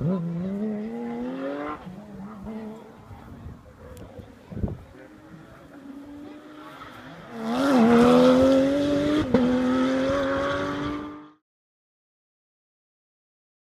Mm-hmm.